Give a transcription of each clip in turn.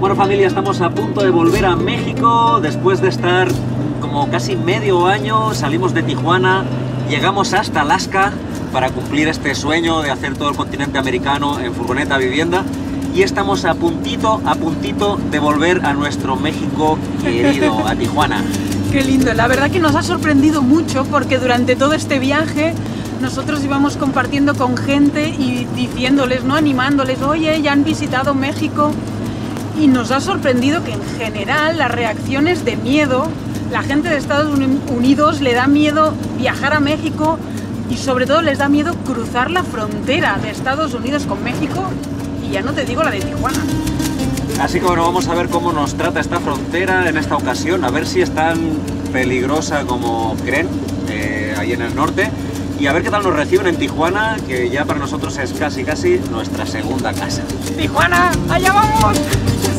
Bueno familia, estamos a punto de volver a México después de estar como casi medio año, salimos de Tijuana, llegamos hasta Alaska para cumplir este sueño de hacer todo el continente americano en furgoneta vivienda y estamos a puntito, a puntito de volver a nuestro México querido, a Tijuana. Qué lindo, la verdad que nos ha sorprendido mucho porque durante todo este viaje nosotros íbamos compartiendo con gente y diciéndoles, ¿no? animándoles, oye, ya han visitado México y nos ha sorprendido que en general las reacciones de miedo, la gente de Estados Unidos le da miedo viajar a México y sobre todo les da miedo cruzar la frontera de Estados Unidos con México y ya no te digo la de Tijuana. Así que bueno, vamos a ver cómo nos trata esta frontera en esta ocasión, a ver si es tan peligrosa como creen eh, ahí en el norte y a ver qué tal nos reciben en Tijuana, que ya para nosotros es casi casi nuestra segunda casa. ¡Tijuana! ¡Allá vamos!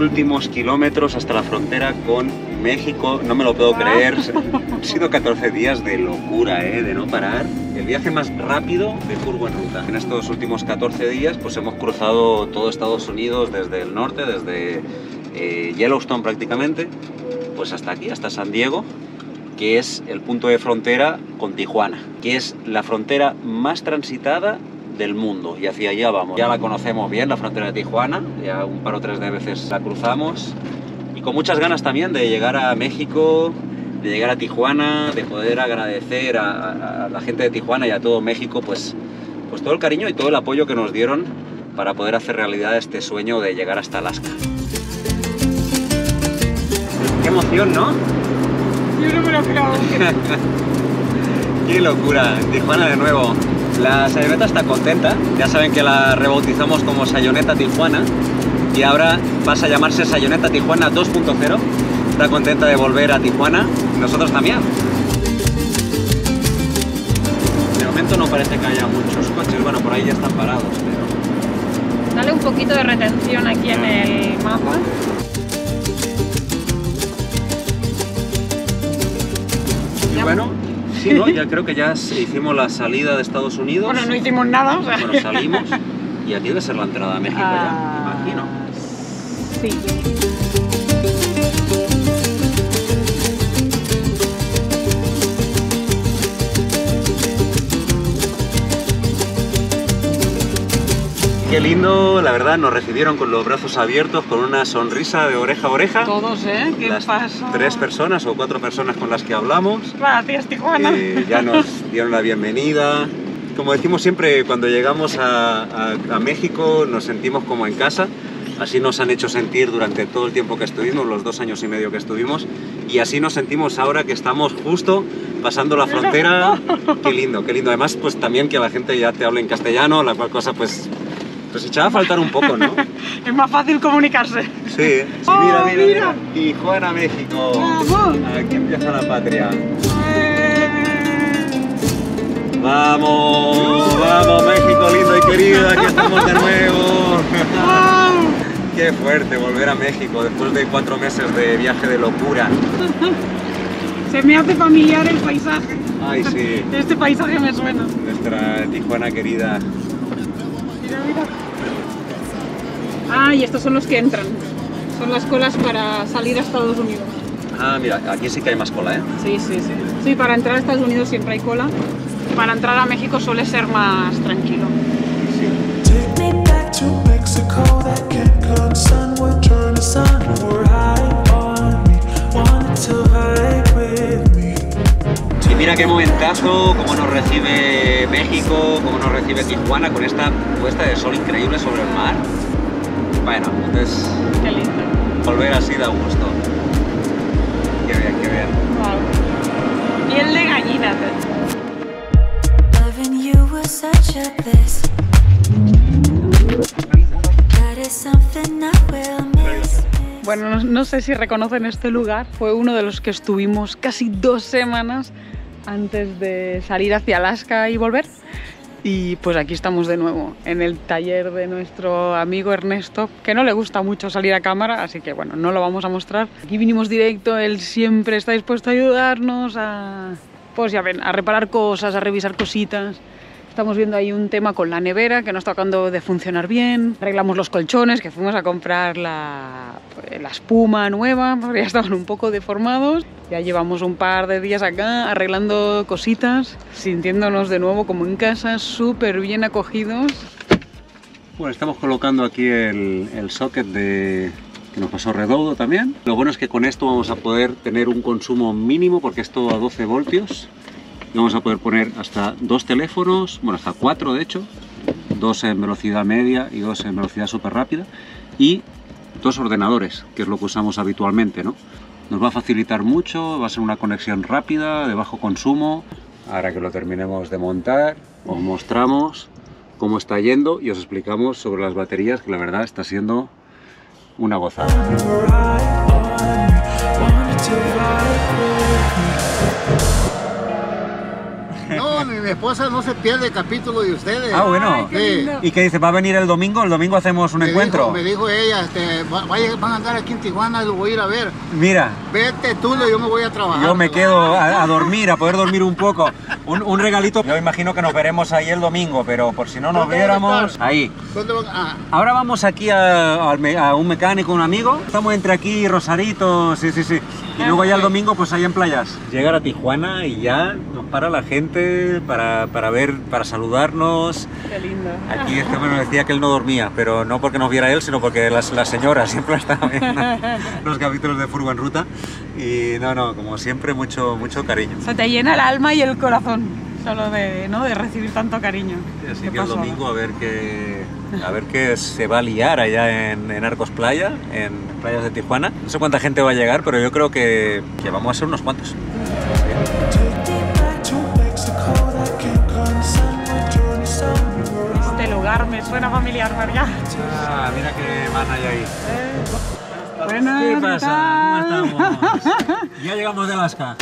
últimos kilómetros hasta la frontera con México. No me lo puedo creer. Han sido 14 días de locura, ¿eh? de no parar. El viaje más rápido de Furgo en ruta. En estos últimos 14 días pues hemos cruzado todo Estados Unidos desde el norte, desde eh, Yellowstone prácticamente, pues hasta aquí, hasta San Diego que es el punto de frontera con Tijuana, que es la frontera más transitada del mundo y hacia allá vamos. Ya la conocemos bien, la frontera de Tijuana, ya un par o tres de veces la cruzamos y con muchas ganas también de llegar a México, de llegar a Tijuana, de poder agradecer a, a- a la gente de Tijuana y a todo México pues, pues todo el cariño y todo el apoyo que nos dieron para poder hacer realidad este sueño de llegar hasta Alaska. Qué emoción, ¿no? Yo no me lo esperaba. Qué locura, Tijuana de nuevo. La Sayoneta está contenta, ya saben que la rebautizamos como Sayoneta Tijuana y ahora pasa a llamarse Sayoneta Tijuana 2.0. Está contenta de volver a Tijuana, nosotros también. De momento no parece que haya muchos coches, bueno, por ahí ya están parados, pero... Dale un poquito de retención aquí en el mapa. Sí, ¿no? Ya creo que ya hicimos la salida de Estados Unidos. Bueno, no hicimos nada, o sea. Bueno, salimos y aquí debe ser la entrada a México Ah, ya, imagino. Sí. Qué lindo, la verdad, nos recibieron con los brazos abiertos, con una sonrisa de oreja a oreja. Todos, ¿eh? ¿Qué Las pasa? tres personas o cuatro personas con las que hablamos, Gracias, Tijuana. que ya nos dieron la bienvenida. Como decimos siempre, cuando llegamos a, a- a México nos sentimos como en casa. Así nos han hecho sentir durante todo el tiempo que estuvimos, los dos años y medio que estuvimos. Y así nos sentimos ahora que estamos justo pasando la frontera. Qué lindo, qué lindo. Además, pues también que la gente ya te hable en castellano, la cual cosa pues, pues echaba a faltar un poco, ¿no? Es más fácil comunicarse. Sí, sí Oh, mira, mira, mira. mira. Tijuana, México. Vamos. Aquí empieza la patria. Vamos, vamos, México lindo y querido, aquí estamos de nuevo. Qué fuerte volver a México después de cuatro meses de viaje de locura. Se me hace familiar el paisaje. Ay, sí, Este paisaje me suena. nuestra Tijuana querida. Mira, mira. Ah, y estos son los que entran. Son las colas para salir a Estados Unidos. Ah, mira, aquí sí que hay más cola, ¿eh? Sí, sí, sí. Sí, para entrar a Estados Unidos siempre hay cola. Para entrar a México suele ser más tranquilo. Take Y mira qué momentazo, cómo nos recibe México, cómo nos recibe Tijuana con esta puesta de sol increíble sobre el mar. Bueno, entonces Qué lindo. volver así da gusto. Qué bien, qué bien. Wow. Piel de gallina. Loving you was such a bliss. That is something I will miss. Bueno, no, no sé si reconocen este lugar. Fue uno de los que estuvimos casi dos semanas antes de salir hacia Alaska y volver. Y pues aquí estamos de nuevo, en el taller de nuestro amigo Ernesto, que no le gusta mucho salir a cámara, así que bueno, no lo vamos a mostrar. Aquí vinimos directo, él siempre está dispuesto a ayudarnos, a, pues ya ven, a reparar cosas, a revisar cositas. Estamos viendo ahí un tema con la nevera que no está acabando de funcionar bien. Arreglamos los colchones, que fuimos a comprar la, la espuma nueva, porque ya estaban un poco deformados. Ya llevamos un par de días acá arreglando cositas, sintiéndonos de nuevo como en casa, súper bien acogidos. Bueno, estamos colocando aquí el, el socket de, que nos pasó Redoudo también. Lo bueno es que con esto vamos a poder tener un consumo mínimo porque es todo a 12 voltios. Vamos a poder poner hasta dos teléfonos, bueno, hasta cuatro de hecho, dos en velocidad media y dos en velocidad súper rápida y dos ordenadores, que es lo que usamos habitualmente, ¿no? Nos va a facilitar mucho, va a ser una conexión rápida, de bajo consumo. Ahora que lo terminemos de montar, os mostramos cómo está yendo y os explicamos sobre las baterías, que la verdad está siendo una gozada. Mi, esposa no se pierde el capítulo de ustedes. Ah, bueno. Sí. ¿Y qué dice? ¿Va a venir el domingo? ¿El domingo hacemos un Me encuentro? dijo- me dijo ella, este, van a andar aquí en Tijuana, lo voy a ir a ver. Mira, Vete tú, yo me voy a trabajar. yo me quedo a, a dormir, a poder dormir un poco. Un, un regalito. Yo imagino que nos veremos ahí el domingo, pero por si no nos ¿Dónde van a viéramos... Ahí. Ah, Ahora vamos aquí a, un mecánico, un amigo. Estamos entre aquí Rosarito, sí, sí, sí. Y luego ya el domingo, pues ahí en playas. Llegar a Tijuana y ya nos para la gente para, para ver, para saludarnos. Qué lindo. Aquí este hombre nos decía que él no dormía, pero no porque nos viera él, sino porque las, las señoras siempre estaban viendo los capítulos de Furgo en Ruta. Y no, no, como siempre, mucho, mucho cariño. Se te llena el alma y el corazón solo de, ¿no? de recibir tanto cariño. Así que el domingo a ver qué, a ver qué se va a liar allá en, en Arcos Playa, en playas de Tijuana. No sé cuánta gente va a llegar, pero yo creo que, que vamos a ser unos cuantos. Este lugar me suena familiar, ¿verdad? Ah, mira que van ahí ahí. Buenas, ¿Qué ¿qué pasa? ¿Cómo estamos? Ya llegamos de Alaska.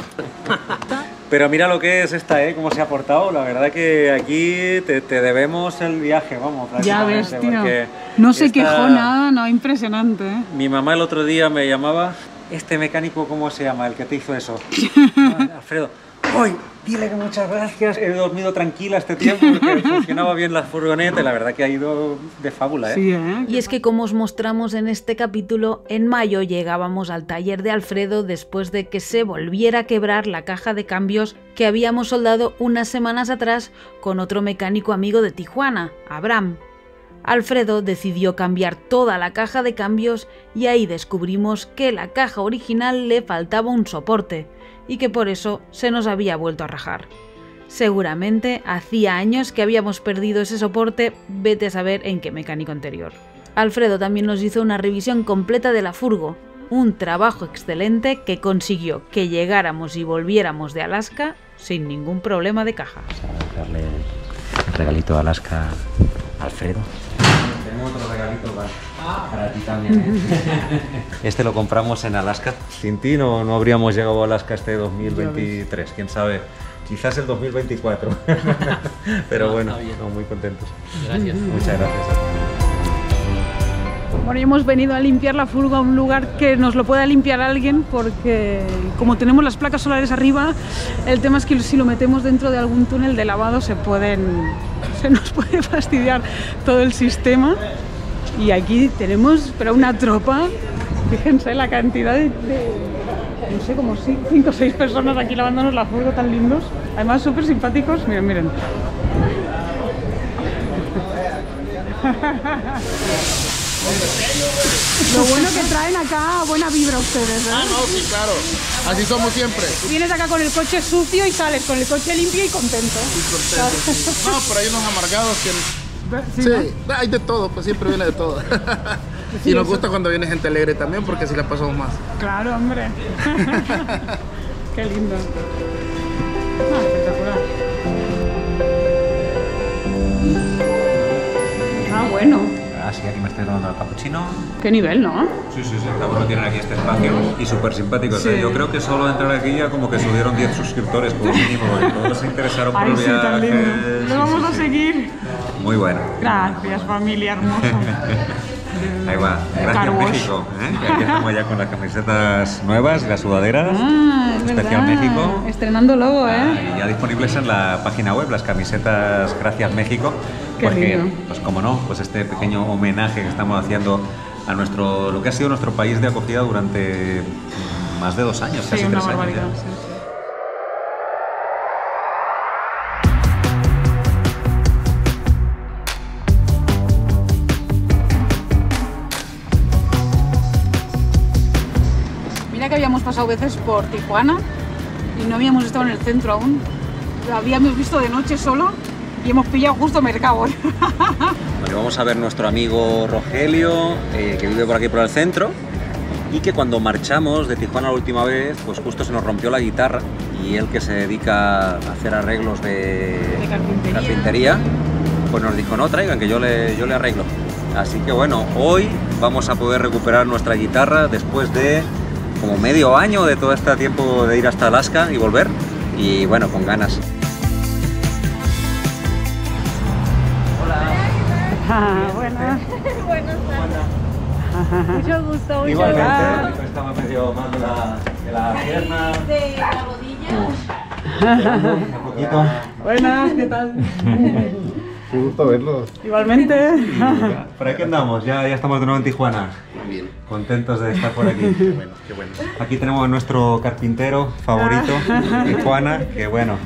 Pero mira lo que es esta, ¿eh? Cómo se ha portado. La verdad que aquí te, te debemos el viaje, vamos. Ya ves, tío. porque No se esta- quejó nada, no, impresionante. ¿eh? Mi mamá el otro día me llamaba, este mecánico, ¿cómo se llama? El que te hizo eso. Ah, Alfredo. ¡Uy! Dile que muchas gracias. He dormido tranquila este tiempo porque funcionaba bien la furgoneta y la verdad que ha ido de fábula, ¿eh? Sí, ¿eh? Y es que como os mostramos en este capítulo, en mayo llegábamos al taller de Alfredo después de que se volviera a quebrar la caja de cambios que habíamos soldado unas semanas atrás con otro mecánico amigo de Tijuana, Abraham. Alfredo decidió cambiar toda la caja de cambios y ahí descubrimos que la caja original le faltaba un soporte y que por eso se nos había vuelto a rajar. Seguramente hacía años que habíamos perdido ese soporte, vete a saber en qué mecánico anterior. Alfredo también nos hizo una revisión completa de la furgo, un trabajo excelente que consiguió que llegáramos y volviéramos de Alaska sin ningún problema de caja. darle el regalito de Alaska a Alfredo. Tenemos otro regalito para, para ti también. ¿eh? Este lo compramos en Alaska. Sin ti no, no habríamos llegado a Alaska este 2023, quién sabe. Quizás el 2024. Pero bueno, no, muy contentos. Gracias. Muchas gracias. Bueno, hemos venido a limpiar la furgo a un lugar que nos lo pueda limpiar alguien porque como tenemos las placas solares arriba, el tema es que si lo metemos dentro de algún túnel de lavado se pueden se nos puede fastidiar todo el sistema. Y aquí tenemos pero una tropa, fíjense la cantidad de, de, no sé, como 5 o 6 personas aquí lavándonos la furgo tan lindos. Además súper simpáticos, miren, miren. Lo bueno que traen acá buena vibra ustedes, ¿eh? Ah, no, sí, claro. Así somos siempre. Vienes acá con el coche sucio y sales con el coche limpio y contento. No, por ahí unos amargados que... Sí, Sí, ¿no? hay de todo, pues siempre viene de todo. y nos gusta cuando viene gente alegre también porque así la pasamos más. Claro, hombre. Qué lindo. Ah. Así aquí me estoy tomando el cappuccino. Qué nivel, ¿no? Sí, sí, sí. Bueno tienen aquí este espacio y súper simpáticos. Sí. ¿eh? Yo creo que solo entrar aquí ya como que subieron 10 suscriptores como mínimo. y todos se interesaron por Ay, el sí, viaje. tan lindo. Sí, Lo vamos a seguir. Muy bueno. Gracias, familia hermosa. Ahí va. Gracias. México. ¿eh? Aquí estamos ya con las camisetas nuevas, las sudaderas. Ah, es Especial verdad. México. Estrenando logo, Ah, ¿eh? y ya disponibles en la página web, las camisetas Gracias México. Porque, lindo. pues como no, pues este pequeño homenaje que estamos haciendo a nuestro, lo que ha sido nuestro país de acogida durante mm, más de dos años, Sí, casi tres años ya. sí, sí. Mira que habíamos pasado veces por Tijuana y no habíamos estado en el centro aún. Habíamos visto de noche solo y hemos pillado justo mercado. Bueno, vamos a ver nuestro amigo Rogelio, eh, que vive por aquí por el centro, y que cuando marchamos de Tijuana la última vez, pues justo se nos rompió la guitarra, y él que se dedica a hacer arreglos de, De carpintería. carpintería, pues nos dijo, no, traigan, que yo le, yo le arreglo. Así que bueno, hoy vamos a poder recuperar nuestra guitarra después de como medio año de todo este tiempo de ir hasta Alaska y volver, y bueno, con ganas. Ah, buenas. Mucho gusto, mucho Igualmente, estaba medio mal de la, de la pierna. De la rodilla. Un poquito. Buenas, ¿qué tal? Qué gusto verlos. Igualmente. Por aquí andamos, ya, ya estamos de nuevo en Tijuana. Bien. Contentos de estar por aquí. Qué bueno, qué bueno. Aquí tenemos a nuestro carpintero favorito, Tijuana, que bueno,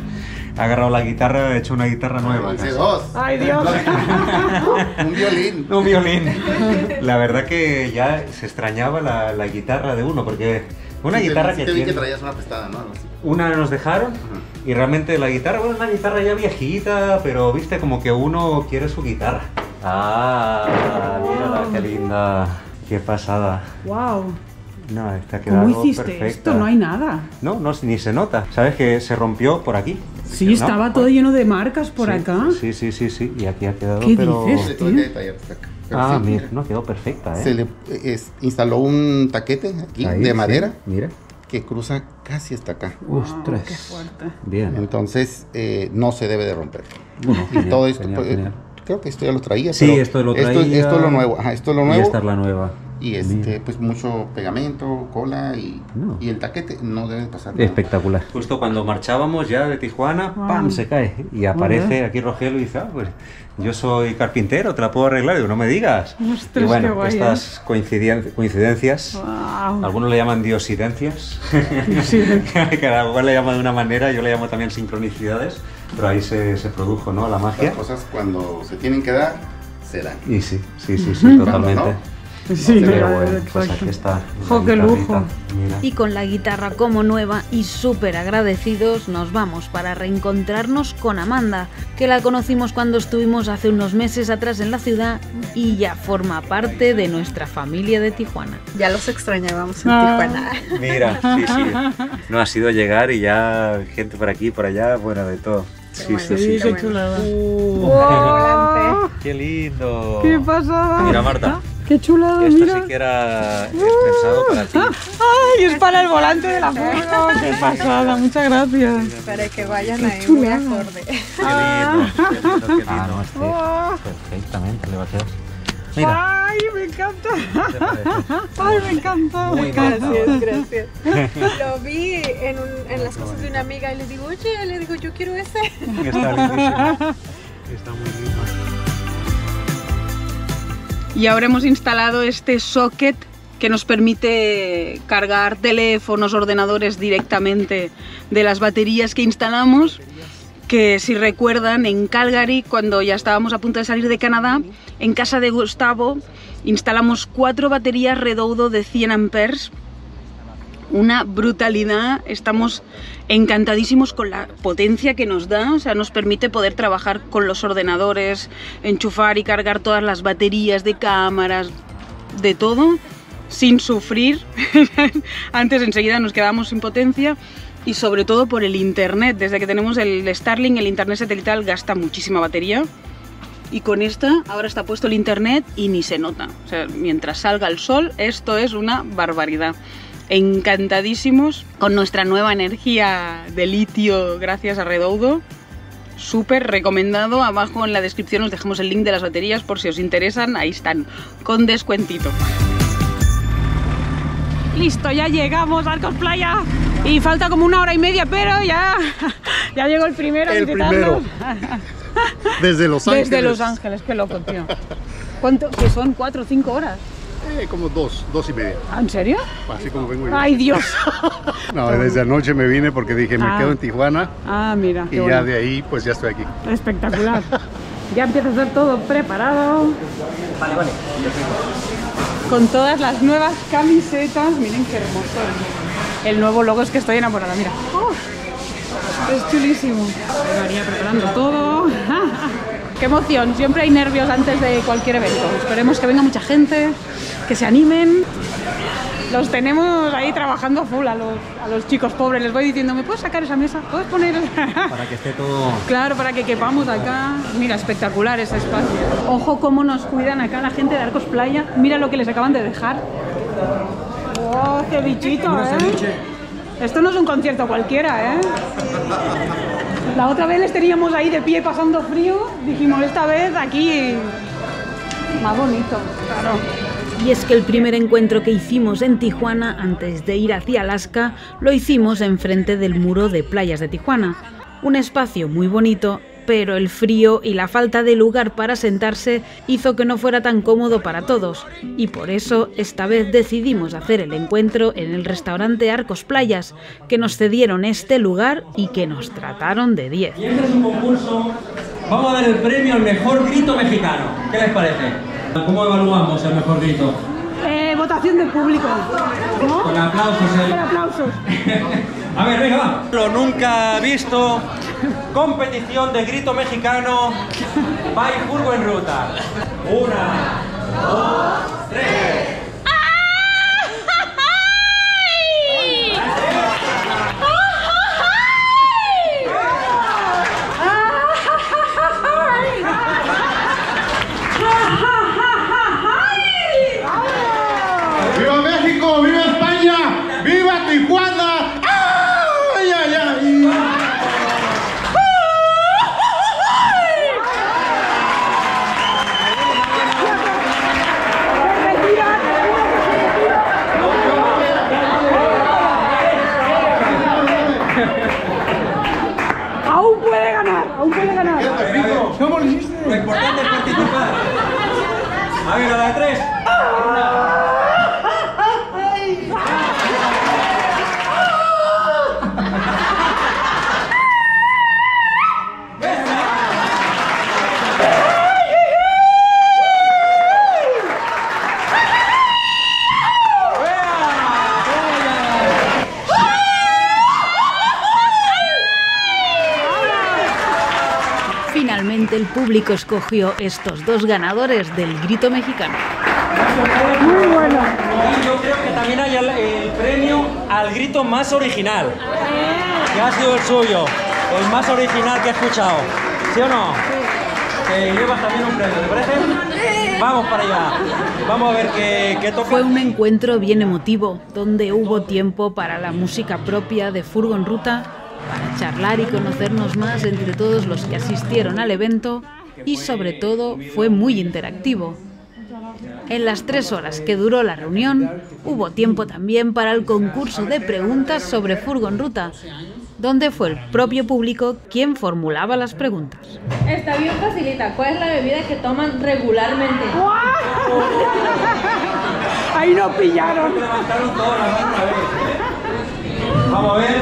ha agarrado la guitarra, ha hecho una guitarra nueva. Hice dos. Ay, Dios. Un violín. Un violín. La verdad que ya se extrañaba la, la guitarra de uno, porque una Sí, guitarra sí que te vi que tiene... traías una prestada, ¿no? Una nos dejaron y realmente la guitarra, bueno, una guitarra ya viejita, pero viste como que uno quiere su guitarra. Ah, mírala, qué linda, qué pasada. Wow. No, está quedado ¿Cómo hiciste perfecta. esto? No hay nada. No, no, ni se nota. ¿Sabes que se rompió por aquí? Sí, estaba todo lleno de marcas por Sí, acá. Sí, sí, sí, sí. Y aquí ha quedado, ¿Qué pero... dices? Acá. Pero Ah, sí, mira, no, quedó perfecta, ¿eh? Se le es- instaló un taquete aquí Ahí, de sí, madera Mira. que cruza casi hasta acá. Wow, Ostras. qué fuerte. Bien. Entonces eh, no se debe de romper. Bueno, Y genial, todo esto, genial, pues, genial. Creo que esto ya lo traía. Sí, pero esto lo Esto, traía. esto es lo nuevo. Ajá, esto es lo Y nuevo. esta es la nueva. Y este, pues mucho pegamento, cola y, No. y el taquete no debe pasar nada. Espectacular. Justo cuando marchábamos ya de Tijuana, ¡pam! se cae. Y aparece aquí Rogelio y dice, ah, pues yo soy carpintero, te la puedo arreglar. Y digo, no me digas. Ostras, y qué bueno, guay, estas coinciden- coincidencias, Wow. algunos le llaman diosidencias, que a cual le llaman de una manera, yo le llamo también sincronicidades, pero ahí se, se produjo ¿no? la magia. Las cosas cuando se tienen que dar, se dan. Y sí, sí, sí, sí, totalmente. no? Sí, Pero bueno, pues aquí está. Jo, qué lujo. mira. Y con la guitarra como nueva y súper agradecidos nos vamos para reencontrarnos con Amanda, que la conocimos cuando estuvimos hace unos meses atrás en la ciudad y ya forma parte de nuestra familia de Tijuana. Ya los extrañábamos en Ah. Tijuana. Mira, sí, sí. No ha sido llegar y ya gente por aquí, por allá, bueno, de todo. Sí, sí, Sí, sí. qué chulada. Volante. ¡Qué lindo! ¡Qué pasada! Mira, Marta, ¡Qué chulada, esto mira! sí que era es pensado para ti. ¡Ay, es para el volante de la foto! ¡Qué pasada! Muchas gracias. Para que vayan Qué ahí muy chulada. acorde. ¡Qué lindo! ¡Qué lindo, qué lindo! Ah. Perfectamente, le va a quedar. Mira, ¡Ay, me encanta! ¡Ay, me encanta! Muy. Gracias, gracias. Lo vi en, un- en las cosas de una amiga y le digo, oye, le digo, yo quiero ese. Está lindísimo. Está muy lindo. Y ahora hemos instalado este socket que nos permite cargar teléfonos, ordenadores directamente de las baterías que instalamos. Que si recuerdan, en Calgary, cuando ya estábamos a punto de salir de Canadá, en casa de Gustavo instalamos cuatro baterías Redoudo de 100 amperes una brutalidad. Estamos encantadísimos con la potencia que nos da, o sea, nos permite poder trabajar con los ordenadores, enchufar y cargar todas las baterías de cámaras, de todo, sin sufrir. Antes enseguida nos quedábamos sin potencia y sobre todo por el internet. Desde que tenemos el Starlink, el internet satelital gasta muchísima batería Y con esta ahora está puesto el internet y ni se nota. O sea, mientras salga el sol, esto es una barbaridad. Encantadísimos con nuestra nueva energía de litio gracias a Redoudo. Súper recomendado. Abajo en la descripción os dejamos el link de las baterías por si os interesan. Ahí están, con descuentito. Listo, ya llegamos Arcos Playa. Y falta como una hora y media, pero ya, ya llegó el primero. El visitarnos. Desde Los Ángeles. Desde Los Ángeles, qué loco, tío. ¿Cuánto? Que son cuatro o cinco horas. Eh, como dos, dos y media. ¿Ah, ¿En serio? Así como vengo yo. Ay, Dios. No, desde anoche me vine porque dije, me Ah. quedo en Tijuana Ah, mira. y ya bueno. de ahí pues ya estoy aquí. Espectacular. Ya empieza a ser todo preparado. Vale, vale. Con todas las nuevas camisetas. Miren qué hermoso. El nuevo logo es que estoy enamorada, mira. ¡Oh! es chulísimo. María preparando todo. qué emoción. Siempre hay nervios antes de cualquier evento. Esperemos que venga mucha gente, que se animen. Los tenemos ahí trabajando full a los, a los chicos pobres. Les voy diciendo, ¿me puedes sacar esa mesa? ¿Puedes poner...? Para que esté todo... Claro, para que quepamos acá. Mira, espectacular ese espacio. Ojo cómo nos cuidan acá la gente de Arcos Playa. Mira lo que les acaban de dejar. ¡Oh, qué bichito, eh! Esto no es un concierto cualquiera, ¿eh? La otra vez les teníamos ahí de pie pasando frío. Dijimos, esta vez aquí más bonito, claro. Y es que el primer encuentro que hicimos en Tijuana antes de ir hacia Alaska lo hicimos enfrente del muro de playas de Tijuana. Un espacio muy bonito, pero el frío y la falta de lugar para sentarse hizo que no fuera tan cómodo para todos. Y por eso esta vez decidimos hacer el encuentro en el restaurante Arcos Playas, que nos cedieron este lugar y que nos trataron de 10. Y este es un concurso. Vamos a dar el premio al mejor grito mexicano. ¿Qué les parece? ¿Cómo evaluamos el mejor grito? Eh, votación del público. ¿no? Con aplausos. ¿eh? Con aplausos. A ver, venga, va. Lo nunca visto. Competición de grito mexicano. By Furgo en ruta. Una, dos, tres. Público escogió estos dos ganadores del grito mexicano. Y yo creo que también hay el, el premio al grito más original. Que ha sido el suyo. El más original que he escuchado. ¿Sí o no? Que llevas también un premio, ¿te parece? Vamos para allá. Vamos a ver qué, qué toca. Fue un encuentro bien emotivo, donde hubo tiempo para la música propia de Furgo en Ruta, para charlar y conocernos más entre todos los que asistieron al evento y sobre todo fue muy interactivo. En las tres horas que duró la reunión, hubo tiempo también para el concurso de preguntas sobre Furgo en Ruta, donde fue el propio público quien formulaba las preguntas. Está bien facilita. ¿Cuál es la bebida que toman regularmente? Ahí nos pillaron. Levantaron todas las manos a ver. Vamos a ver.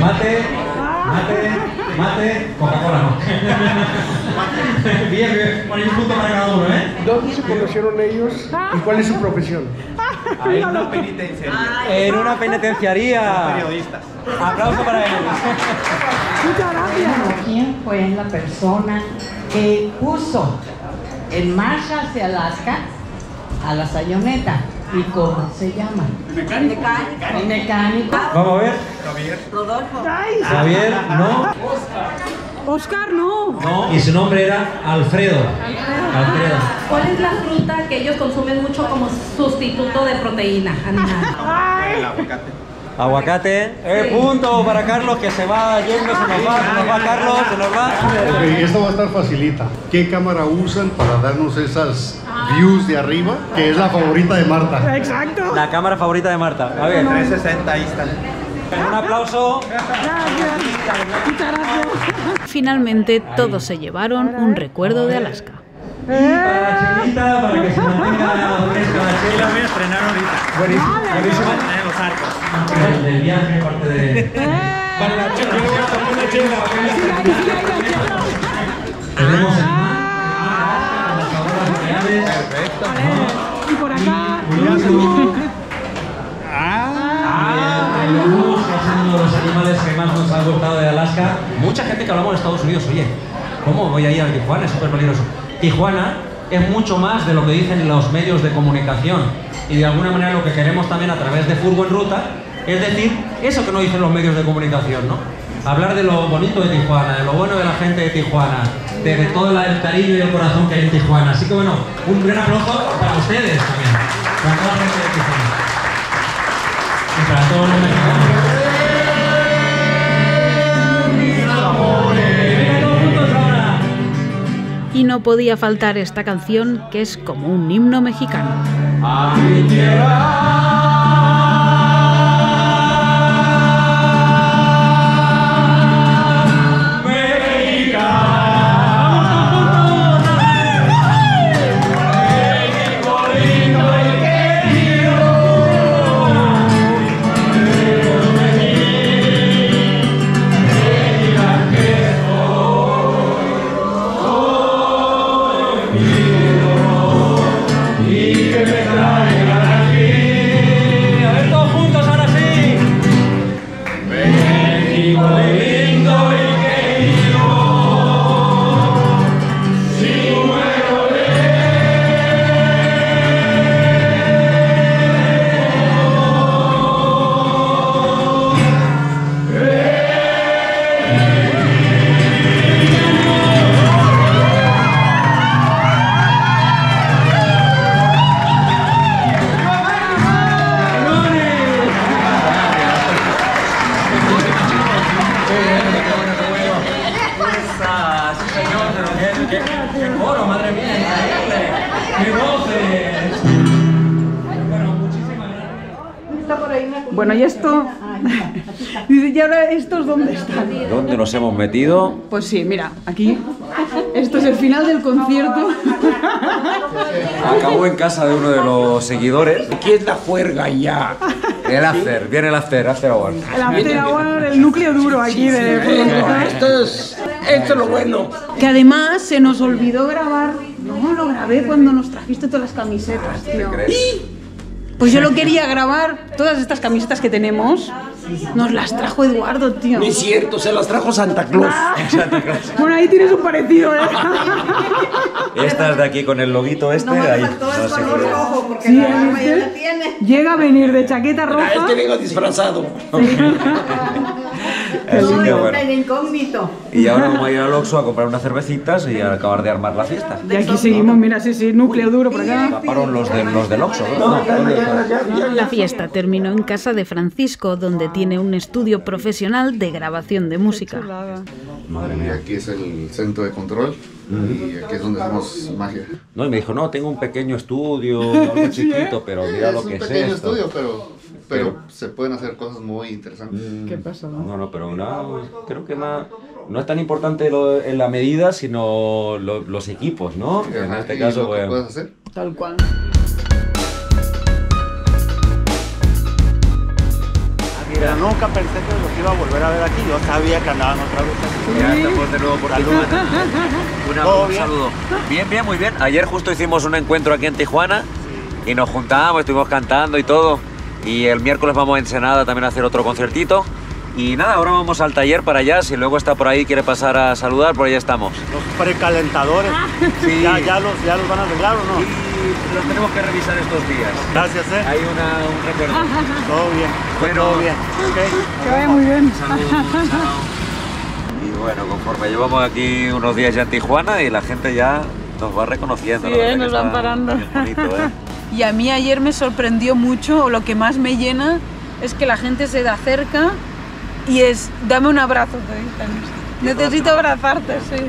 Mate, mate, mate, Coca-Cola no. bien, bien. Bueno, y un punto para cada uno, ¿eh? ¿Dónde se conocieron ellos y cuál es su profesión? En una penitenciaría. En una penitenciaría. Periodistas. Aplauso para ellos. Muchas gracias. ¿Quién fue la persona que puso en marcha hacia Alaska a la sayoneta? ¿Y cómo se llama? Mecánico. Mecánico. Vamos a ver. Rodolfo. Javier, no. Oscar, no. No, y su nombre era Alfredo. Alfredo. ¿Cuál es la fruta que ellos consumen mucho como sustituto de proteína animal? Aguacate. Eh, punto para Carlos que se va yendo, se nos va, se nos va Carlos, se nos va. Ok, esto va a estar facilita. ¿Qué cámara usan para darnos esas views de arriba? Que es la favorita de Marta. Exacto. La cámara favorita de Marta. A ver. 360 Insta. Un aplauso. Finalmente todos se llevaron un recuerdo de Alaska. Para la chelita, para que se mantenga fresca la chela. voy a estrenar ahorita. Buenísimo. Arcos. Del viaje, parte de... Para la chela, yo le voy a tomar una chela. Tenemos el mar, las. Perfecto. Y por acá. Ah, el omus, que es uno de los animales que más nos ha gustado de Alaska. Mucha gente que hablamos de Estados Unidos, oye, ¿cómo voy a ir a Tijuana? Es súper peligroso. Tijuana es mucho más de lo que dicen los medios de comunicación. Y de alguna manera lo que queremos también a través de Furgo en Ruta es decir eso que no dicen los medios de comunicación, ¿no? Hablar de lo bonito de Tijuana, de lo bueno de la gente de Tijuana, de, todo el cariño y el corazón que hay en Tijuana. Así que bueno, un gran aplauso para ustedes también, para toda la gente de Tijuana. Y para todos los mexicanos. Podía faltar esta canción que es como un himno mexicano. Qué coro, madre mía, increíble. ¡Qué voces! Bueno, muchísimas gracias. Está por ahí una Bueno, y esto. Dice, ¿y ahora estos dónde están? ¿Dónde nos hemos metido? Pues sí, mira, aquí. Esto es el final del concierto. Acabó en casa de uno de los seguidores. ¿Qué es la juerga ya? El after, viene el after, after hour. El after hour, el núcleo duro aquí de. Esto es, esto es lo bueno. Que además se nos olvidó grabar. No, lo grabé cuando nos trajiste todas las camisetas, tío. Pues yo lo quería grabar, todas estas camisetas que tenemos, nos las trajo Eduardo, tío. No es cierto, se las trajo Santa Claus. Bueno, ahí tienes un parecido, ¿eh? Estas de aquí con el loguito este, ahí. No sé qué. Sí, ¿viste? Llega a venir de chaqueta roja. Ah, es que vengo disfrazado. Así que bueno. El incógnito. Y ahora vamos a ir al Oxxo a comprar unas cervecitas y a acabar de armar la fiesta. Y aquí seguimos, mira, sí, sí, núcleo duro por acá. Taparon los, de, los del Oxxo. La fiesta terminó en casa de Francisco, donde tiene un estudio profesional de grabación de música. Madre Y mía. aquí es el centro de control y aquí es donde hacemos magia. No, y me dijo, no, tengo un pequeño estudio, algo chiquito, pero mira lo un que es pequeño esto. estudio, pero, pero se pueden hacer cosas muy interesantes. ¿Qué pasa? No, no, pero no, creo que no, no es tan importante lo- en la medida, sino lo- los equipos, ¿no? En Ajá, este y caso, pues... puedes hacer. Tal cual. Pero nunca pensé que los iba a volver a ver aquí. Yo sabía que andaban otra vez aquí. Ya estamos de nuevo por ¿Todo un bien? saludo. Bien, bien, muy bien. Ayer justo hicimos un encuentro aquí en Tijuana y nos juntamos, estuvimos cantando y todo. Y el miércoles vamos a Ensenada también a hacer otro concertito. Y nada, ahora vamos al taller para allá. Si luego está por ahí, quiere pasar a saludar, por allá estamos. Los precalentadores. Sí. ¿Ya, ya, los, ¿Ya los van a arreglar o no? Y los tenemos que revisar estos días. Gracias, ¿eh? Hay una, un recuerdo. Todo bien. Bueno. Todo bien. Ok. Que vaya muy bien. Saludos, chao. Y bueno, conforme llevamos aquí unos días ya en Tijuana y la gente ya nos va reconociendo. Sí, ¿eh? Nos van parando. bien bonito, ¿eh? Y a mí ayer me sorprendió mucho, o lo que más me llena, es que la gente se da cerca y es, dame un abrazo, te dicen. Necesito abrazarte, sí.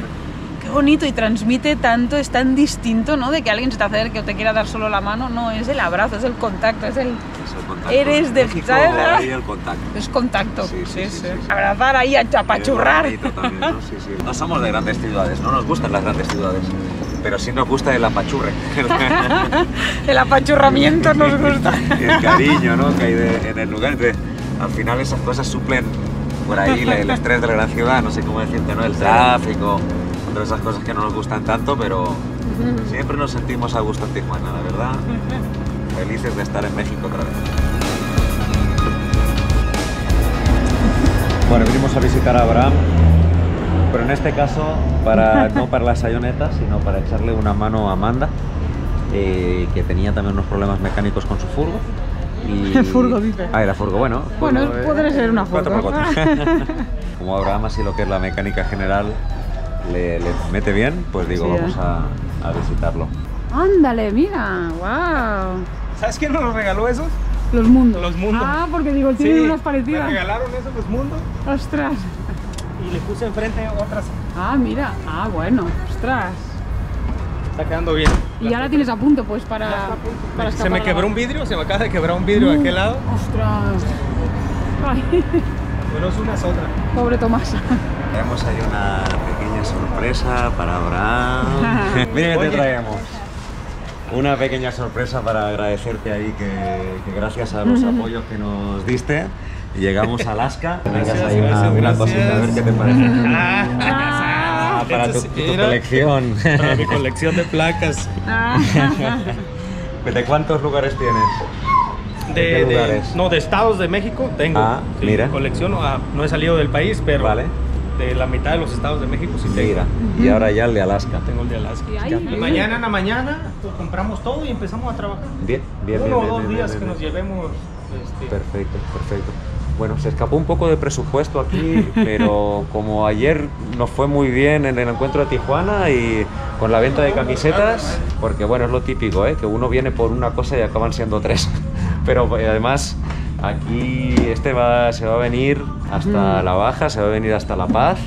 Qué bonito y transmite tanto, es tan distinto, ¿no? De que alguien se te acerque o te quiera dar solo la mano, no, es el abrazo, es el contacto, es el... Es el contacto. Eres de- México, el contacto. Es contacto, Sí. Abrazar ahí, apachurrar. Es bonito también, ¿no? No somos de grandes ciudades, no nos gustan las grandes ciudades, pero sí nos gusta el apachurre. el apachurramiento nos gusta. el cariño ¿no? que hay de- en el lugar. Entonces, al final esas cosas suplen por ahí el estrés de la gran ciudad, no sé cómo decirte, ¿no? el tráfico, todas esas cosas que no nos gustan tanto, pero siempre nos sentimos a gusto en Tijuana, la verdad. Felices de estar en México otra vez. Bueno, vinimos a visitar a Abraham, pero en este caso para, no para las sayonetas, sino para echarle una mano a Amanda, eh, que tenía también unos problemas mecánicos con su furgo. Y... Furgo, dice. Ah, era furgo, bueno. Bueno, furgo, eh, podría ser una foto. 4x4. Como Abraham así lo que es la mecánica general le, le mete bien, pues digo, Sí, vamos ¿eh? a, a visitarlo. Ándale, mira, wow. ¿Sabes quién nos regaló esos? Los mundos. Los mundos. Ah, porque digo, tienen Sí, unas Me parecidas. regalaron esos los mundos Ostras. Y le puse enfrente otras. Ah, mira. Ah, bueno. Ostras. Está quedando bien. Y ahora tienes a punto, pues, para, para Se me quebró un vidrio, se me acaba de quebrar un vidrio de aquel lado. Ostras. Ay, Bueno, es una es otra. pobre Tomás. Tenemos ahí una pequeña sorpresa para Abraham. Mira que te traemos. Una pequeña sorpresa para agradecerte ahí que, que gracias a los apoyos que nos diste llegamos a Alaska. Tengas Gracias, ahí una, gracias, una gracias. cosita, a ver qué te parece. Ah, para tu, tu colección. Para mi colección de placas. ¿De cuántos lugares tienes? De, qué de- lugares? no, de estados de México tengo. Ah, Sí, mira. Colecciono. ah, no he salido del país, pero Vale. de la mitad de los estados de México sí tengo. Mira, y ahora ya el de Alaska. Tengo el de Alaska. Y ahí- Y mañana en la mañana pues, compramos todo y empezamos a trabajar. Bien, bien, Uno bien, o dos bien, días bien, que bien. nos llevemos. este, Perfecto, perfecto. Bueno, se escapó un poco de presupuesto aquí, pero como ayer nos fue muy bien en el encuentro de Tijuana y con la venta de camisetas, porque bueno, es lo típico, ¿eh? que uno viene por una cosa y acaban siendo tres. Pero eh, además aquí este va, se va a venir hasta Mm. La Baja, se va a venir hasta La Paz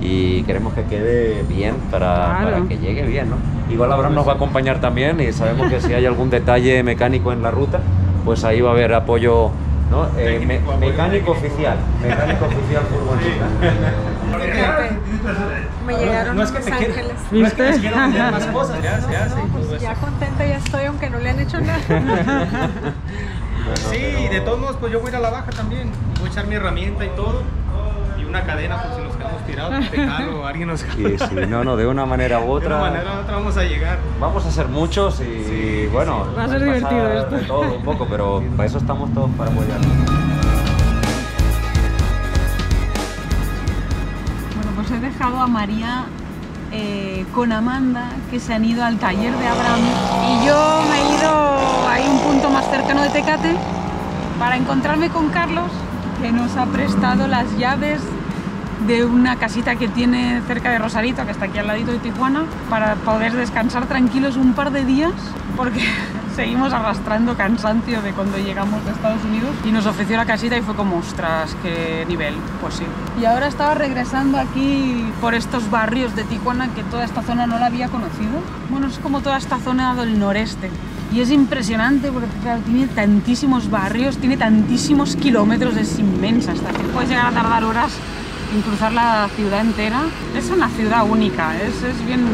y queremos que quede bien para, Claro. para que llegue bien, ¿no? Igual Abraham nos va a acompañar también y sabemos que si hay algún detalle mecánico en la ruta, pues ahí va a haber apoyo, ¿no? Eh, me- mecánico oficial, mecánico oficial furgoneta. Me llegaron no es que quiera- ángeles. no es que les vender más cosas, ya se hace. No, todo pues ya contenta ya estoy, aunque no le han hecho nada. Sí, y de todos modos, pues yo voy a ir a la baja también. Voy a echar mi herramienta y todo. Una cadena por si nos quedamos tirados, te jalo, alguien nos jala. Y sí, no, no, de una manera u De otra. una manera u otra vamos a llegar. Vamos a ser muchos y bueno, Va a ser divertido esto. de todo un poco, pero para eso estamos todos para apoyarnos. Bueno, pues he dejado a María eh, con Amanda, que se han ido al taller de Abraham. Y yo me he ido a un punto más cercano de Tecate para encontrarme con Carlos, que nos ha prestado las llaves de una casita que tiene cerca de Rosarito, que está aquí al ladito de Tijuana, para poder descansar tranquilos un par de días, porque seguimos arrastrando cansancio de cuando llegamos de Estados Unidos y nos ofreció la casita y fue como, ostras, qué nivel, pues sí. Y ahora estaba regresando aquí por estos barrios de Tijuana, que toda esta zona no la había conocido. Bueno, es como toda esta zona del noreste. Y es impresionante porque tiene tantísimos barrios, tiene tantísimos kilómetros, es inmensa. Hasta que puedes llegar a tardar horas en cruzar la ciudad entera. Es una ciudad única, es, es bien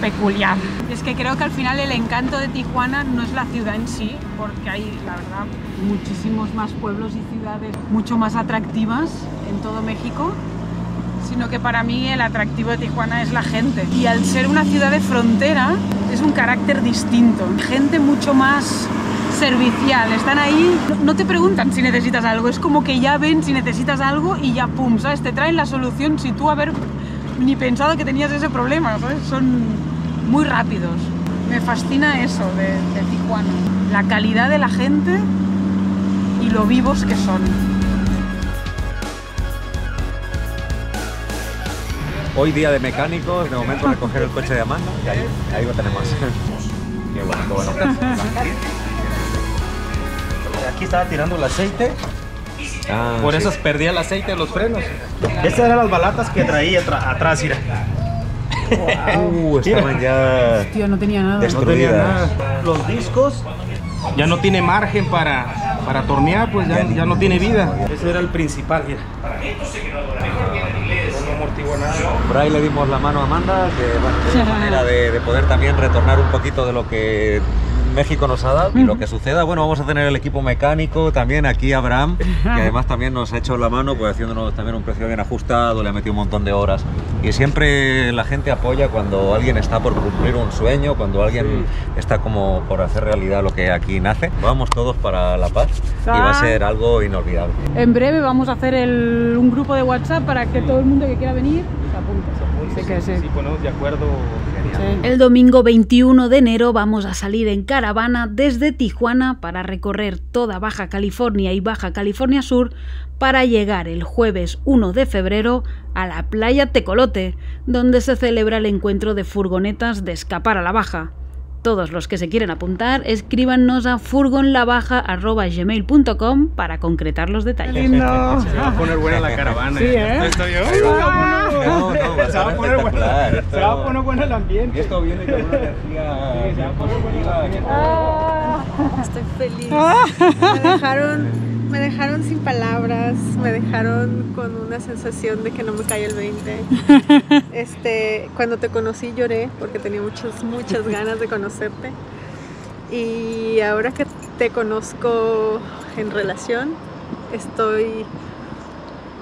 peculiar. Es que creo que al final el encanto de Tijuana no es la ciudad en sí, porque hay, la verdad, muchísimos más pueblos y ciudades mucho más atractivas en todo México, sino que para mí el atractivo de Tijuana es la gente. Y al ser una ciudad de frontera, es un carácter distinto. Gente mucho más servicial. Están ahí, no- no te preguntan si necesitas algo, es como que ya ven si necesitas algo y ya pum, ¿sabes? Te traen la solución sin tú haber ni pensado que tenías ese problema, ¿sabes? Son muy rápidos. Me fascina eso de, de Tijuana. La calidad de la gente y lo vivos que son. Hoy día de mecánicos, de momento recoger el coche de Amanda, y ahí, ahí lo tenemos. Qué bueno, qué bueno. Aquí estaba tirando el aceite. Ah, Por sí. eso perdía el aceite de los frenos. Estas eran las balatas que traía tra- atrás, mira. Uh, estaban ya Tío, no tenía nada. No tenía destruidas. nada. Los discos ya no tiene margen para, para tornear, pues ya, ya no tiene vida. Ese era el principal, mira. Por ahí le dimos la mano a Amanda, que bueno, es una manera de, de poder también retornar un poquito de lo que México nos ha dado y lo que suceda. Bueno, vamos a tener el equipo mecánico también aquí, Abraham, que además también nos ha hecho la mano, pues haciéndonos también un precio bien ajustado, le ha metido un montón de horas. Y siempre la gente apoya cuando alguien está por cumplir un sueño, cuando alguien está como por hacer realidad lo que aquí nace. Vamos todos para La Paz y va a ser algo inolvidable. En breve vamos a hacer el- un grupo de WhatsApp para que todo el mundo que quiera venir se apunte. Sí que sí. Sí, ponemos de acuerdo. El domingo 21 de enero vamos a salir en caravana desde Tijuana para recorrer toda Baja California y Baja California Sur para llegar el jueves 1 de febrero a la playa Tecolote, donde se celebra el encuentro de furgonetas de escapar a la baja. Todos los que se quieren apuntar, escríbanos a furgonlabaja.gmail.com para concretar los detalles. Se va a poner buena la caravana. Sí, ¿eh? ¿No estoy yo? No, no, va a se va a poner bueno. Se va a poner bueno el ambiente. Esto viene con una energía bien positiva. Estoy feliz. Ah. Me dejaron, me dejaron sin palabras, me dejaron con una sensación de que no me cae el 20. Este, cuando te conocí lloré porque tenía muchas, muchas ganas de conocerte. Y ahora que te conozco en relación, estoy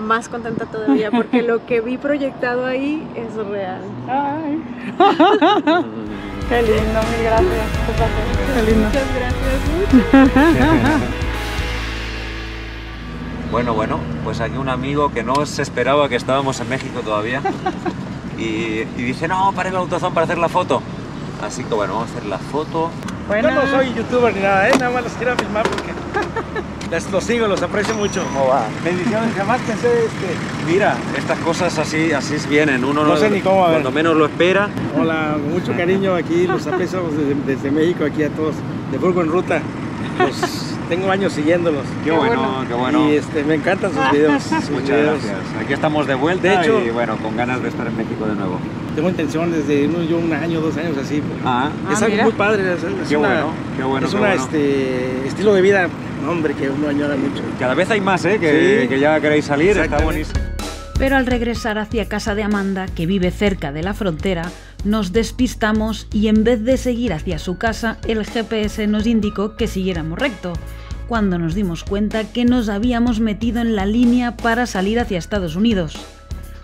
más contenta todavía porque lo que vi proyectado ahí es real. Ay. Qué lindo, mil gracias. Qué lindo. Muchas gracias. Bueno, bueno, pues aquí un amigo que no se esperaba que estábamos en México todavía y, y dice, no, para el autozón para hacer la foto. Así que bueno, vamos a hacer la foto. Yo no soy youtuber ni nada, ¿eh? nada más los quiero filmar porque les, los sigo, los aprecio mucho. ¿Cómo va? Bendiciones, jamás pensé este. Mira, estas cosas así, así vienen. Uno No sé ni cómo, a ver. cuando menos lo espera. Hola, mucho cariño aquí, los apreciamos desde, desde México aquí a todos, de Burgo en Ruta. Los tengo años siguiéndolos. Qué bueno, qué bueno. Y este, me encantan sus videos. sus Muchas videos. gracias. Aquí estamos de vuelta De hecho- y bueno, con ganas de estar en México de nuevo. Tengo intención desde uno, yo un año, dos años así. Ah, es Ah, algo mira. muy padre. Es, es Qué una, bueno, qué bueno, Es qué una, bueno. este, estilo de vida, hombre, que uno añora mucho. Cada vez hay más, ¿eh? Que, Sí. que ya queréis salir, está buenísimo. Pero al regresar hacia casa de Amanda, que vive cerca de la frontera, nos despistamos y en vez de seguir hacia su casa, el GPS nos indicó que siguiéramos recto, cuando nos dimos cuenta que nos habíamos metido en la línea para salir hacia Estados Unidos.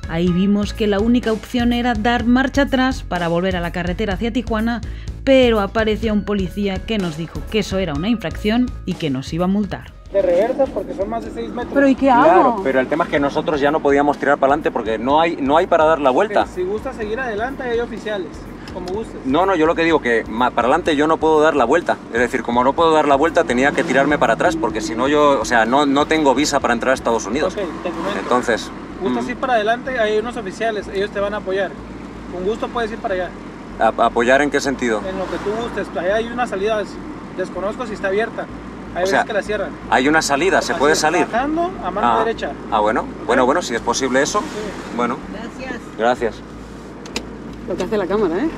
Ahí vimos que la única opción era dar marcha atrás para volver a la carretera hacia Tijuana, pero apareció un policía que nos dijo que eso era una infracción y que nos iba a multar. De reversa porque son más de 6 metros. Pero ¿y qué Claro, hago? pero el tema es que nosotros ya no podíamos tirar para adelante porque no hay, no hay para dar la vuelta. Si gusta seguir adelante, hay oficiales, como gustes. No, no, yo lo que digo que para adelante yo no puedo dar la vuelta. Es decir, como no puedo dar la vuelta, tenía que tirarme para atrás porque si no yo, o sea, no, no tengo visa para entrar a Estados Unidos. Ok, te. Entonces, Gustas mm, ir para adelante, hay unos oficiales, ellos te van a apoyar. Con gusto puedes ir para allá. ¿A- ¿apoyar en qué sentido? En lo que tú gustes. Allá hay una salida, desconozco si está abierta. Hay O veces sea, que la cierran. Hay una salida, ¿se puede Así salir? Bajando a mano Ah, derecha. ah, bueno, bueno, bueno, si es posible eso, bueno, Gracias. gracias. Lo que hace la cámara, ¿eh?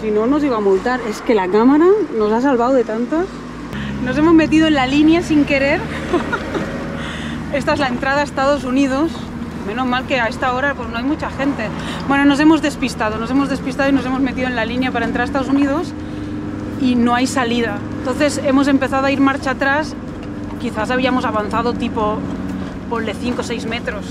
Si no nos iba a multar, es que la cámara nos ha salvado de tantas. Nos hemos metido en la línea sin querer. Esta es la entrada a Estados Unidos. Menos mal que a esta hora pues no hay mucha gente. Bueno, nos hemos despistado, nos hemos despistado y nos hemos metido en la línea para entrar a Estados Unidos y no hay salida. Entonces hemos empezado a ir marcha atrás. Quizás habíamos avanzado tipo, ponle 5 o 6 metros.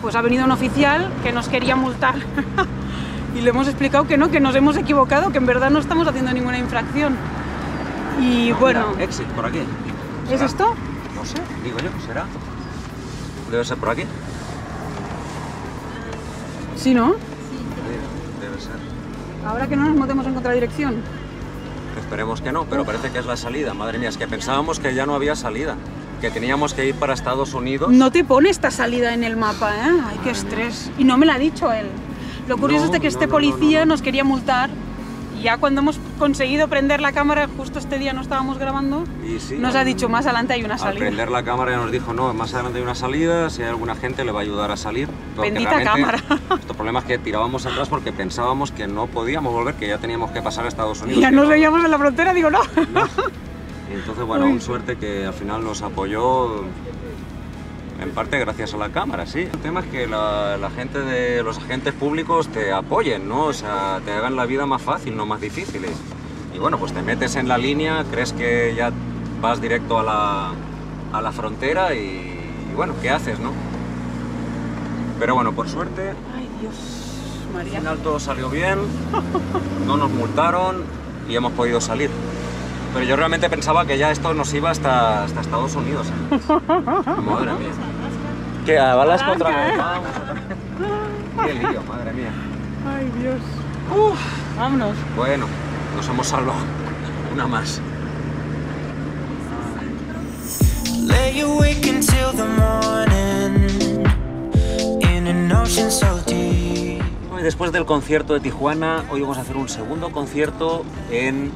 Pues ha venido un oficial que nos quería multar. y le hemos explicado que no, que nos hemos equivocado, que en verdad no estamos haciendo ninguna infracción. Y bueno, Mira, exit, por aquí. ¿es ¿Será? esto? No sé, digo yo, ¿será? Debe ser por aquí. Sí, ¿no? Debe ser. Ahora que no nos metemos en contradirección. Esperemos que no, pero parece que es la salida. Madre mía, es que pensábamos que ya no había salida. que teníamos que ir para Estados Unidos. No te pone esta salida en el mapa, ¿eh? Ay, qué estrés. Y no me la ha dicho él. Lo curioso No, es de que este no, no, policía nos quería multar. Ya cuando hemos conseguido prender la cámara, justo este día no estábamos grabando, Y sí, nos ha dicho más adelante hay una Al salida. prender la cámara ya nos dijo, no, más adelante hay una salida, si hay alguna gente le va a ayudar a salir. Porque Bendita realmente Nuestro problema es que tirábamos atrás porque pensábamos que no podíamos volver, que ya teníamos que pasar a Estados Y Unidos. ya nos no- veíamos en la frontera, digo, no. Y entonces, bueno, Uy. suerte que al final nos apoyó en parte gracias a la cámara, sí. El tema es que la, la gente de los agentes públicos te apoyen, ¿no? O sea, te hagan la vida más fácil, no más difícil. Y, bueno, pues te metes en la línea, crees que ya vas directo a la, a la frontera y, y bueno, ¿qué haces, no? Pero bueno, por suerte, Ay, Dios, al María. final todo salió bien, no nos multaron y hemos podido salir. Pero yo realmente pensaba que ya esto nos iba hasta, hasta Estados Unidos. ¿eh? Madre mía. ¿Qué? ¿A balas contra Vamos. Qué lío, madre mía. Ay, Dios. Uf, vámonos. Bueno, nos hemos salvado. Una más. Lay awake until the morning in an ocean so deep. Hoy, después del concierto de Tijuana, hoy vamos a hacer un segundo concierto en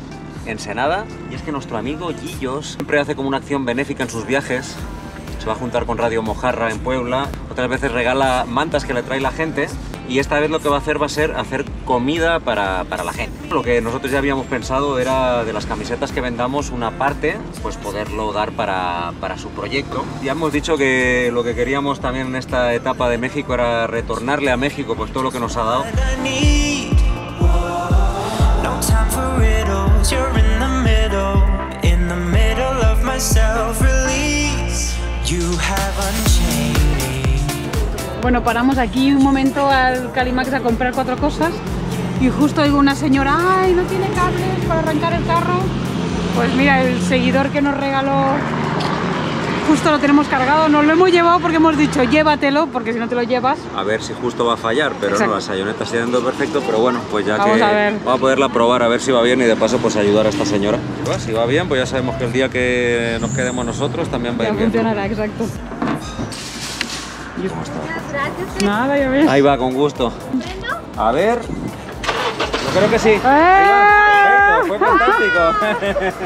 Ensenada. Y es que nuestro amigo Gillos siempre hace como una acción benéfica en sus viajes. Se va a juntar con Radio Mojarra en Puebla. Otras veces regala mantas que le trae la gente. Y esta vez lo que va a hacer va a ser hacer comida para, para la gente. Lo que nosotros ya habíamos pensado era de las camisetas que vendamos una parte, pues poderlo dar para, para su proyecto. Ya hemos dicho que lo que queríamos también en esta etapa de México era retornarle a México pues todo lo que nos ha dado. Time for riddles. You're in the middle, in the middle of my self release. You have unchained. Bueno, paramos aquí un momento al Calimax a comprar cuatro cosas y justo oigo una señora, ay, no tiene cables para arrancar el carro. Pues mira, el seguidor que nos regaló justo lo tenemos cargado, nos lo hemos llevado porque hemos dicho llévatelo, porque si no te lo llevas, A ver si justo va a fallar, pero Exacto. no, la sayoneta está yendo perfecto, pero bueno, pues ya Vamos que a ver. vamos a poderla probar a ver si va bien y de paso pues ayudar a esta señora. Pues, si va bien, pues ya sabemos que el día que nos quedemos nosotros también va a ir bien. funcionará, exacto. Nada, ya ves. Ahí va, con gusto. A ver. Yo creo que sí. ¡Eh! Ahí va, perfecto, fue fantástico.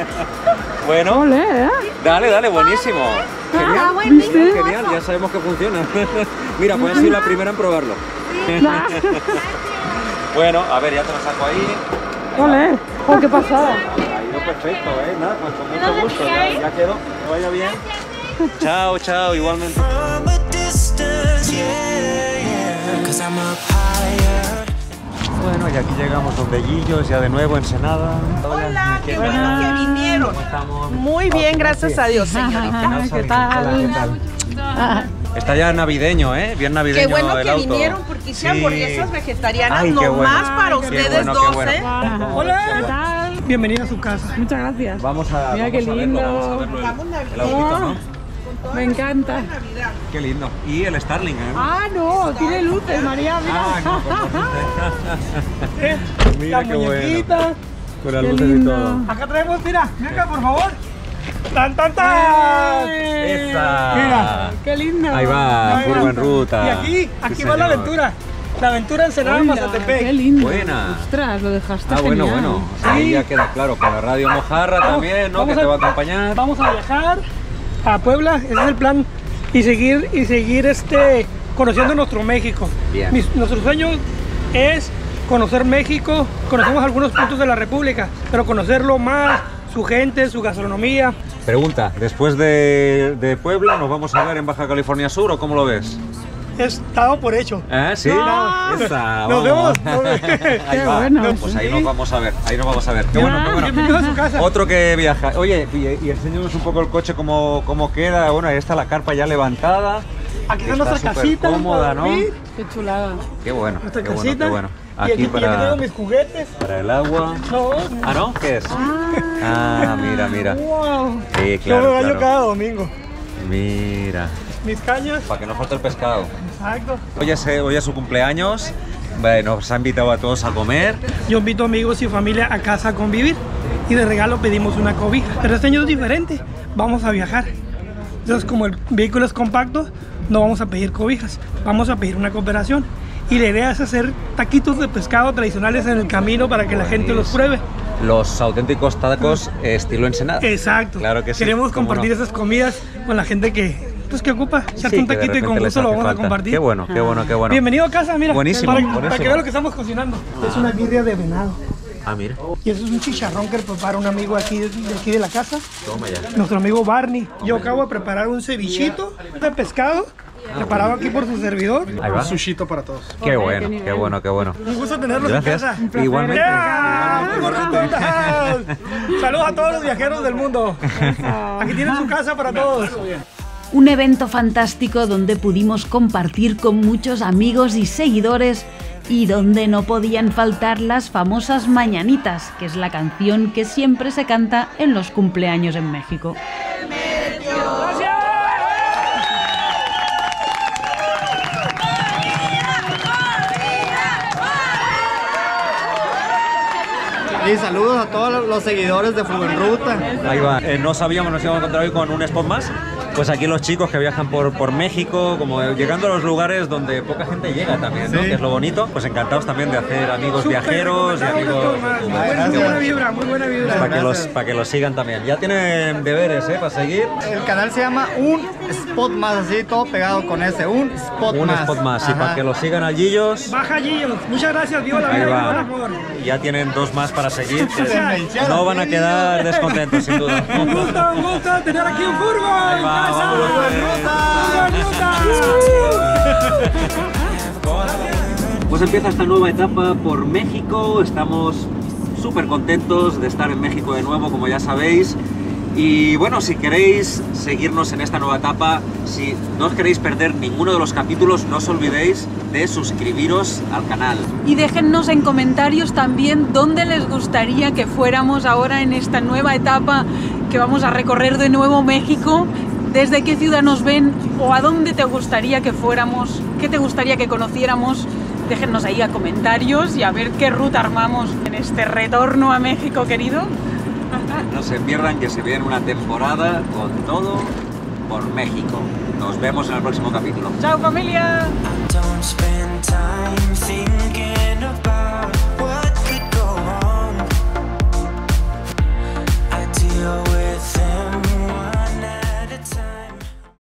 bueno, ¿eh? Dale, dale, buenísimo. Genial, ¿Viste? genial, ya sabemos que funciona. Mira, puedes ser la primera en probarlo. bueno, a ver, ya te lo saco ahí. ¡Ole! ¡Oh, qué pasada! Ha ido perfecto, ¿eh? Nada, pues con mucho gusto. Ya, ya quedó. Que vaya bien. Chao, chao, igualmente. Bueno, y aquí llegamos donde Guillos, ya de nuevo, Ensenada. Hola, qué bueno que vinieron. Muy bien, gracias a Dios, señorita. ¿Qué tal? Está ya navideño, ¿eh? Bien navideño Qué bueno el que auto. vinieron porque hice Sí. hamburguesas vegetarianas Ay, bueno. nomás para ustedes bueno, dos, bueno. ¿eh? Hola, ¿qué tal? Bienvenida a su casa. Muchas gracias. Vamos a, Mira vamos qué a verlo, lindo. vamos a verlo el, el autito, ¿no? Me encanta. Qué lindo. Y el Starling, ¿eh? Ah, no, tiene luces, María, mira. Ah, no, Mira La qué bueno. Con las Qué luces y lindo. todo. Acá traemos, mira, mira acá, por favor. ¡Tan, tan, tan! Esa. Mira. Qué lindo. Ahí va, Ahí va. curva en ruta. Y aquí, aquí Sí, va la señor. aventura. La aventura en Mazatepec. Qué lindo. Buena. Ostras, lo dejaste Ah, bueno, genial. bueno. Ahí ya queda claro. Con la radio Mojarra también, ¿no? Que te va a acompañar. Vamos a viajar a Puebla, ese es el plan. Y seguir, y seguir este, conociendo nuestro México. Bien. Mis- nuestro sueño es conocer México, conocemos algunos puntos de la República, pero conocerlo más, su gente, su gastronomía. Pregunta, después de, de Puebla, ¿nos vamos a ver en Baja California Sur o cómo lo ves? Es dado por hecho. ¿Eh? ¿Sí? No. Esa, Nos vemos. Ahí Qué va. bueno, Pues sí. ahí nos vamos a ver, ahí nos vamos a ver. Qué bueno, qué bueno. Bienvenido a su casa. Otro que viaja. Oye, y, y enséñanos un poco el coche, cómo, cómo queda. Bueno, ahí está la carpa ya levantada. Aquí está nuestra casita. cómoda, ¿no? Qué chulada. Qué bueno, qué Nuestra bueno, casita. qué bueno. Y aquí, y aquí para, tengo mis juguetes. para el agua. No. Ah, ¿no? ¿Qué es? Ah, mira, mira. Wow. Sí, Yo claro, me baño claro. cada domingo. Mira. Mis cañas. Para que no falte el pescado. Exacto. Hoy es, eh, hoy es su cumpleaños. Bueno, nos ha invitado a todos a comer. Yo invito amigos y familia a casa a convivir y de regalo pedimos una cobija. Pero este año es diferente. Vamos a viajar. Entonces, como el vehículo es compacto, no vamos a pedir cobijas, vamos a pedir una cooperación. Y la idea es hacer taquitos de pescado tradicionales en el camino para que la gente los pruebe. Los auténticos tacos estilo Ensenada. Exacto. Claro que sí. Queremos compartir no. esas comidas con la gente que, pues, que ocupa. Echarte Sí, un taquito y con gusto lo vamos a compartir. Qué bueno, qué bueno, qué bueno. Bienvenido a casa, mira. Buenísimo, Para, para buenísimo. que veas lo que estamos cocinando. Es una birria de venado. Ah, mira. Y eso es un chicharrón que prepara un amigo aquí de, de aquí de la casa. Toma ya. Nuestro amigo Barney. Yo acabo de preparar un cevichito de pescado. Preparado aquí por su servidor. Ahí va. Un sushito para todos. Qué bueno, qué bueno, qué bueno. Un gusto tenerlos Gracias. en casa. Igualmente. ¡Ya! ¡Muy bonito, tal! Saludos a todos los viajeros del mundo. Aquí tienen su casa para todos. Un evento fantástico donde pudimos compartir con muchos amigos y seguidores y donde no podían faltar las famosas mañanitas, que es la canción que siempre se canta en los cumpleaños en México. Y saludos a todos los seguidores de en Ruta. Ahí va. Eh, no sabíamos, nos íbamos a encontrar hoy con un spot más. Pues aquí los chicos que viajan por, por México, como llegando a los lugares donde poca gente llega también, ¿no? Sí. Que es lo bonito. Pues encantados también de hacer amigos viajeros y amigos... Muy buena vibra, muy buena vibra. Para que, los, para que los sigan también. Ya tienen deberes, ¿eh? Para seguir. El canal se llama Un Spot Más, así todo pegado con ese. Un Spot Un Más. spot más. Y Ajá. para que los sigan a Gillos, Baja Gillos. Muchas gracias. Viva la vida. Viva el va. amor. ya tienen dos más para seguir. que no van a quedar descontentos, sin duda. Un gusto, un gusto tener aquí un furgo Pues empieza esta nueva etapa por México. Estamos súper contentos de estar en México de nuevo, como ya sabéis. Y bueno, si queréis seguirnos en esta nueva etapa, si no os queréis perder ninguno de los capítulos, no os olvidéis de suscribiros al canal. Y déjennos en comentarios también dónde les gustaría que fuéramos ahora en esta nueva etapa que vamos a recorrer de nuevo México. ¿Desde qué ciudad nos ven o a dónde te gustaría que fuéramos? ¿Qué te gustaría que conociéramos? Déjennos ahí a comentarios y a ver qué ruta armamos en este retorno a México, querido. No se pierdan que se viene una temporada con todo por México. Nos vemos en el próximo capítulo. ¡Chao familia!